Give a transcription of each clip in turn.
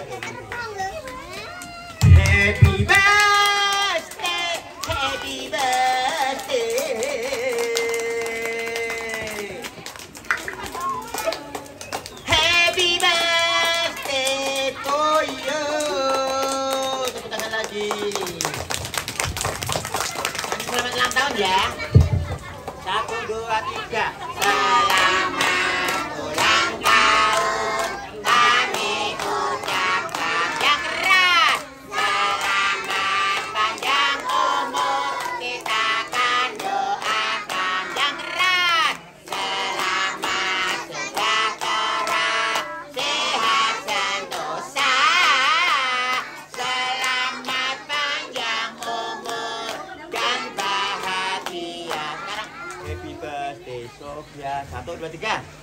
Okay, okay, okay. Satu, dua, tiga.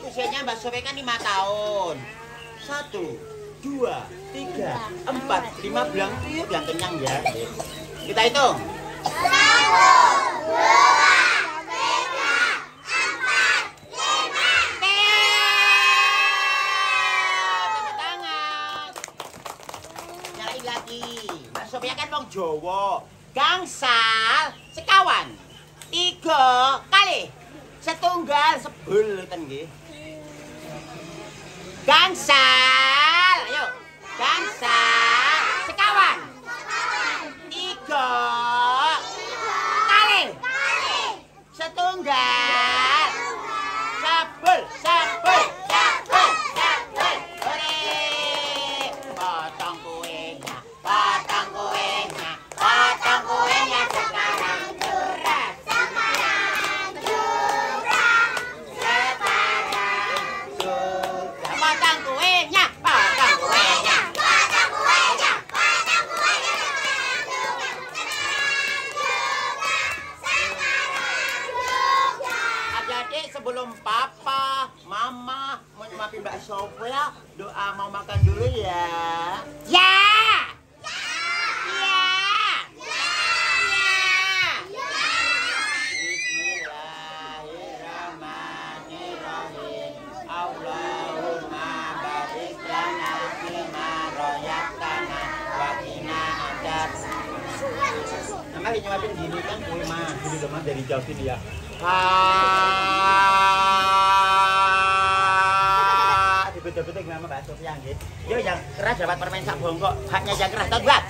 Usianya Mbak Sobe kan lima tahun satu dua tiga empat lima belang tiup yang kenyang ya kita hitung Tepuk tangan. Nyalain lagi. Mbak kan wong Jawa. Gangsal sekawan. Tiga kali. Setunggal sebel ten nggih. Gangsal. Ayo. Gangsal nyuapin Mbak Sofia, doa mau makan dulu ya. Ya. Ya. Bismillahirrahmanirrahim. Allahumma barik lana fima royatana wa qina adab. Nama nyuapin gini kan kue mah, gini loh mah dari jauh sini ya. Ah, dibet-bet gimana Mbak Sofia nggih. Yo yang keras dapat permen sak bongkok, haknya yang keras buat.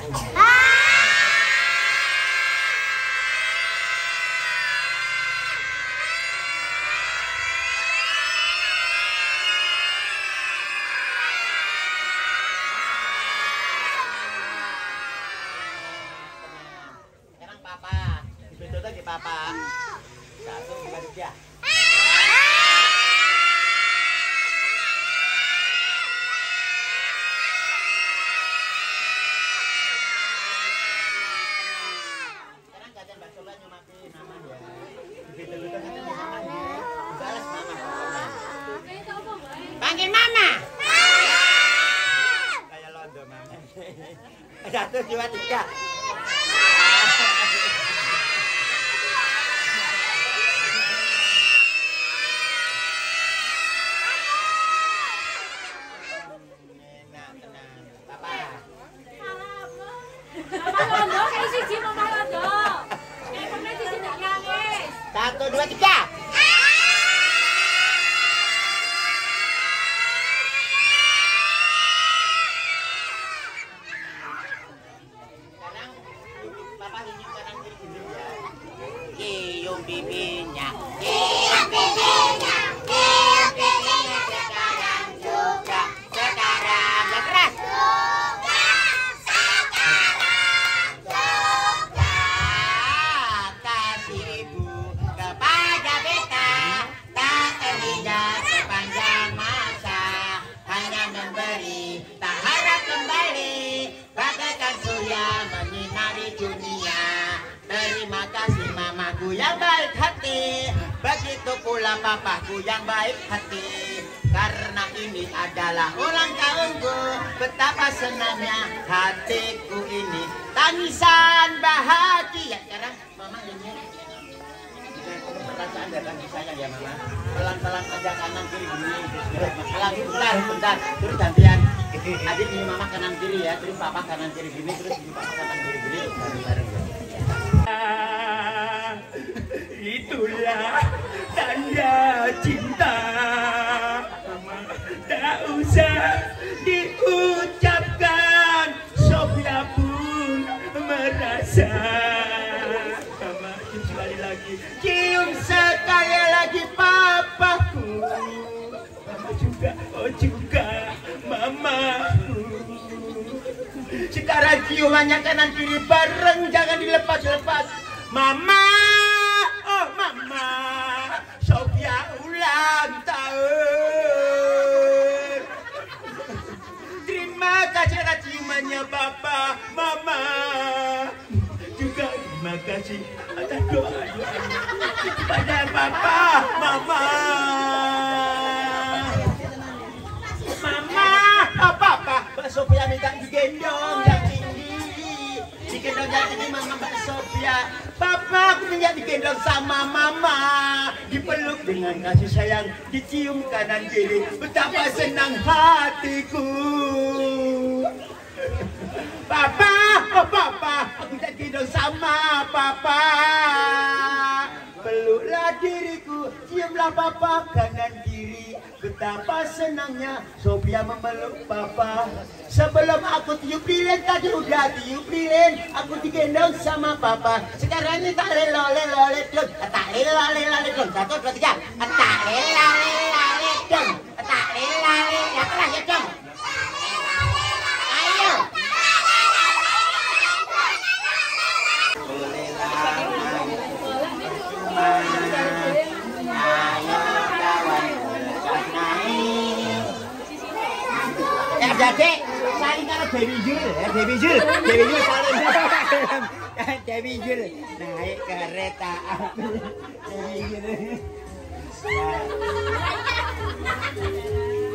Sekarang papa, dibet lagi papa. Satu, dua, tiga. Panggil mama. Mama. Kayak londo mama. Satu dua tiga. Satu, dua, tiga. Papa tunjuk kanan kiri dulu ya. Pula papaku yang baik hati karena ini adalah ulang tahunku betapa senangnya hatiku ini. Tangisan bahagia. Sekarang ya mama. Pelan-pelan aja kanan kiri gini. Pelan bentar bentar. Terus gantian. Adik ini mama kanan kiri ya terus papa kanan kiri gini terus papa kanan kiri gini. Bareng-bareng. Ah, Itulah tanda cinta. Tak usah diucapkan Sofia pun merasa. Mama cium sekali lagi. Cium sekali lagi papaku. Mama juga, oh juga mamaku sekarang ciumannya kanan kiri bareng jangan dilepas-lepas. Mama, ciumannya Papa, Mama. Juga terima kasih atas doa-doa kepada Papa, Mama. Mama, apa apa? Mbak Sophia minta digendong yang tinggi. Digendong yang tinggi Mama Mbak Sophia. Papa aku minta digendong sama Mama. Dipeluk dengan kasih sayang, dicium kanan kiri. Betapa senang hatiku. Ciumlah papa kanan kiri. Betapa senangnya Sophia memeluk papa Sebelum aku tiup lilin, tadi udah tiup lilin. Aku digendong sama papa Sekarang ini tak lelo lelo dong. Tak lelo lelo dong. Satu, dua, tiga. Tak lelo lelo dong. Tak lelo lelo Ya keras ya dong Ayo Ya jadi saling karo Dewi Jul Dewi Jul. Dewi Jul saling Dewi Jul. Naik kereta. Api Dewi Jul